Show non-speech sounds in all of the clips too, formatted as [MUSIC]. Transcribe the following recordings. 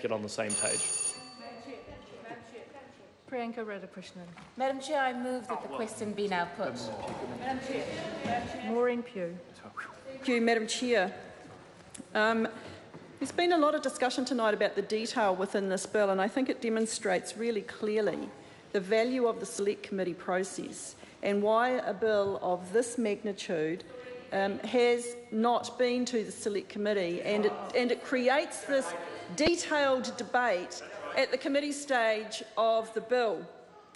get on the same page. Priyanka Radhakrishnan. Madam Chair, I move that the question be now put. Maureen Pugh. Thank you, Madam Chair. Um, there's been a lot of discussion tonight about the detail within this bill, and I think it demonstrates really clearly the value of the Select Committee process and why a bill of this magnitude um, has not been to the Select Committee, and it, and it creates this detailed debate at the committee stage of the bill.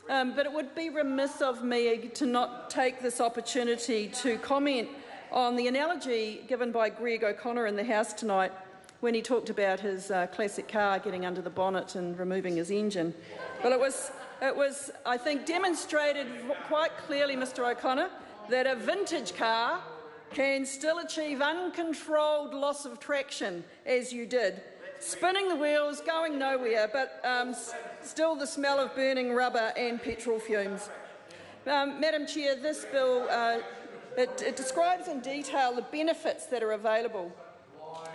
Um, but it would be remiss of me to not take this opportunity to comment on the analogy given by Greg O'Connor in the House tonight when he talked about his uh, classic car getting under the bonnet and removing his engine. Well, it was, it was, I think, demonstrated quite clearly, Mr O'Connor, that a vintage car can still achieve uncontrolled loss of traction, as you did, spinning the wheels, going nowhere, but um, still the smell of burning rubber and petrol fumes. Um, Madam Chair, this bill uh, it, it describes in detail the benefits that are available.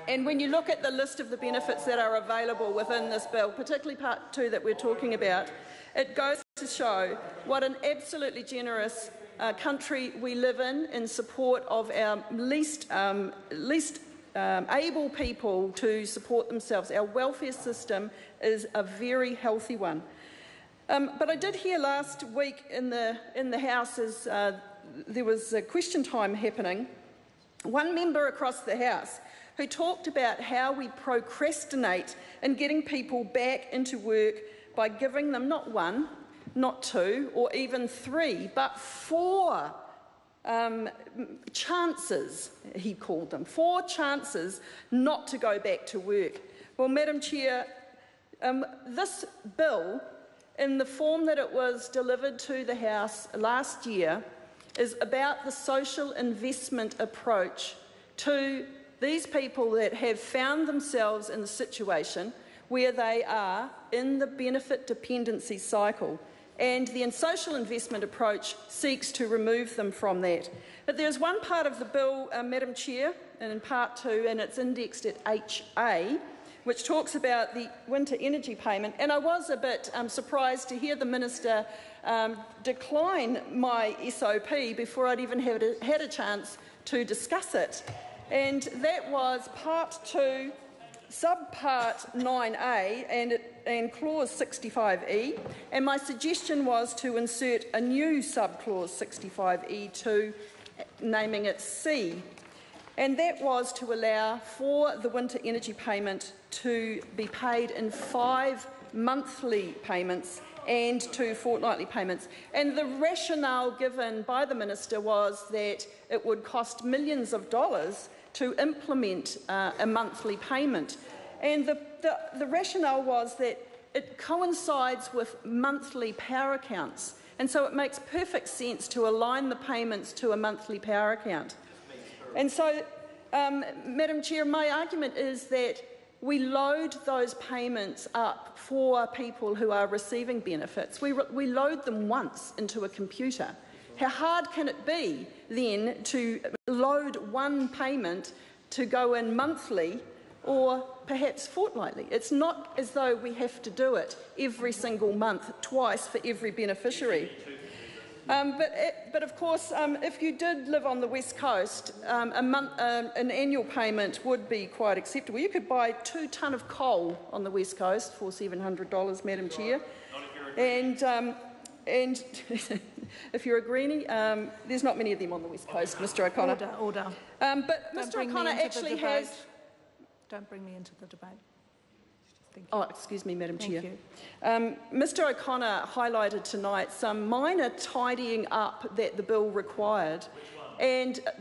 And when you look at the list of the benefits that are available within this bill, particularly Part 2 that we're talking about, it goes to show what an absolutely generous uh, country we live in in support of our least, um, least um, able people to support themselves. Our welfare system is a very healthy one. Um, but I did hear last week in the, in the House as uh, there was a question time happening, one member across the House who talked about how we procrastinate in getting people back into work by giving them not one, not two, or even three, but four um, chances, he called them, four chances not to go back to work. Well, Madam Chair, um, this bill, in the form that it was delivered to the House last year, is about the social investment approach to these people that have found themselves in the situation where they are in the benefit dependency cycle. And the social investment approach seeks to remove them from that. But there's one part of the bill, uh, Madam Chair, and in part two, and it's indexed at HA, which talks about the winter energy payment. And I was a bit um, surprised to hear the Minister um, decline my SOP before I'd even had a, had a chance to discuss it. And that was part two, subpart 9a and, it, and clause 65e. And my suggestion was to insert a new subclause 65e2, naming it C. And that was to allow for the winter energy payment to be paid in five monthly payments and two fortnightly payments. And the rationale given by the Minister was that it would cost millions of dollars to implement uh, a monthly payment. And the, the, the rationale was that it coincides with monthly power accounts. And so it makes perfect sense to align the payments to a monthly power account. And so, um, Madam Chair, my argument is that we load those payments up for people who are receiving benefits. We, we load them once into a computer. How hard can it be then to load one payment to go in monthly or perhaps fortnightly? It's not as though we have to do it every single month, twice for every beneficiary. Um, but, it, but of course, um, if you did live on the west coast, um, month, um, an annual payment would be quite acceptable. You could buy two tonne of coal on the west coast for $700, Madam Chair. And, um, and [LAUGHS] if you're a greenie, um, there's not many of them on the west coast, Mr O'Connor. Order, order. but Don't Mr O'Connor actually has... Don't bring me into the debate. Oh, excuse me, Madam Thank Chair. Um, Mr O'Connor highlighted tonight some minor tidying up that the bill required. And uh,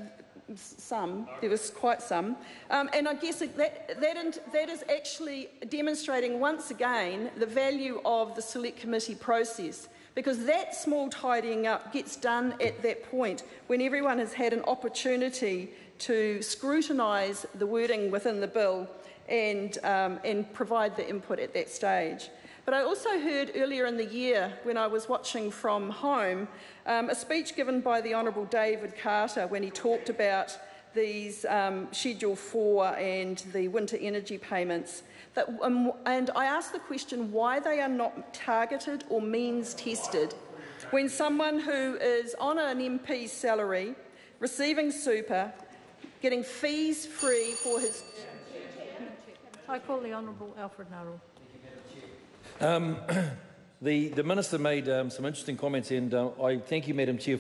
some, there was quite some. Um, and I guess that, that, that is actually demonstrating once again the value of the Select Committee process because that small tidying up gets done at that point when everyone has had an opportunity to scrutinise the wording within the bill and, um, and provide the input at that stage. But I also heard earlier in the year, when I was watching from home, um, a speech given by the Honourable David Carter when he talked about these um, Schedule 4 and the winter energy payments. That, um, and I asked the question why they are not targeted or means tested when someone who is on an MP's salary, receiving super, getting fees free for his. I call the Honourable Alfred Ngaro. [CLEARS THROAT] The, the Minister made um, some interesting comments, and uh, I thank you, Madam Chair,